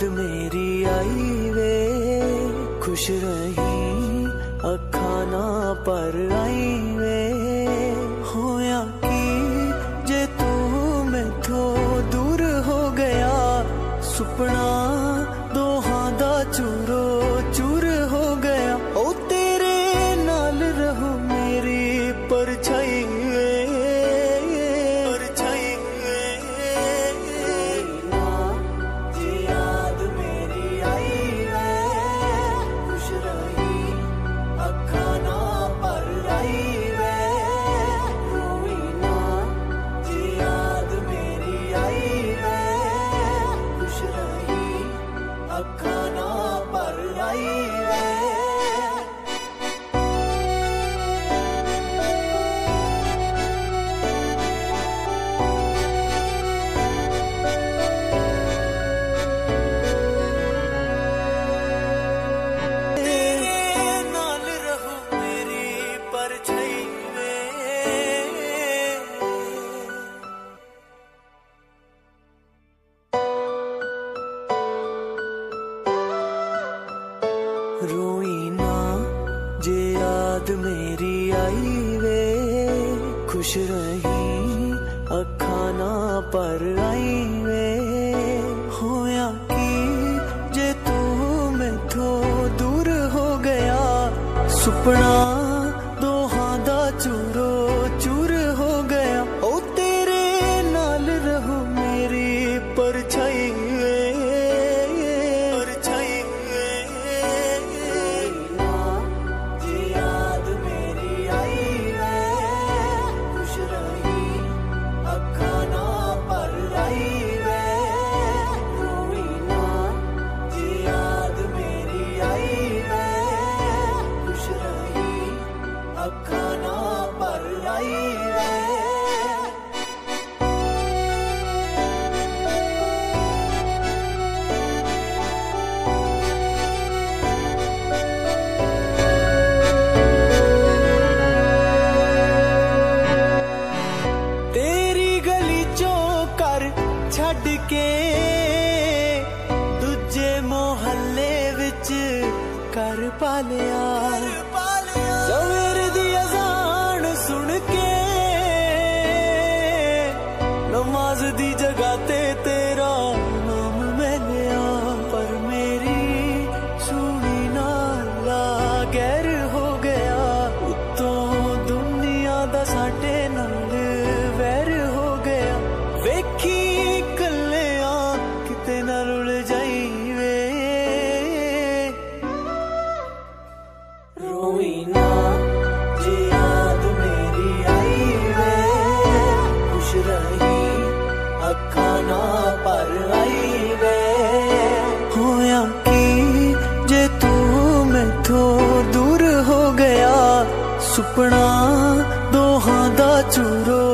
याद मेरी आई वे। खुश रही अखाना पर आई वे। होया की जे तू मैं तो दूर हो गया, सुपना पर रोई ना, जे याद मेरी आई वे। खुश रही, अखा ना पर आई वे। होया की जे तू मैथों दूर हो गया, सुपना दोहां दा चूरो चूर हो गया। ओ तेरे नाल रहूँ मेरी परछाई। कर पालिया। सवेर दी अजान सुन के नमाज़ दी जगह ते तेरा नाम मिलया पर मेरी सुनी नाला गैर हो गया। उतो दुनिया दा साटे ਹੋ ਗਿਆ ਸੁਪਨਾ ਦੋਹਾਂ ਦਾ ਚੂਰੋ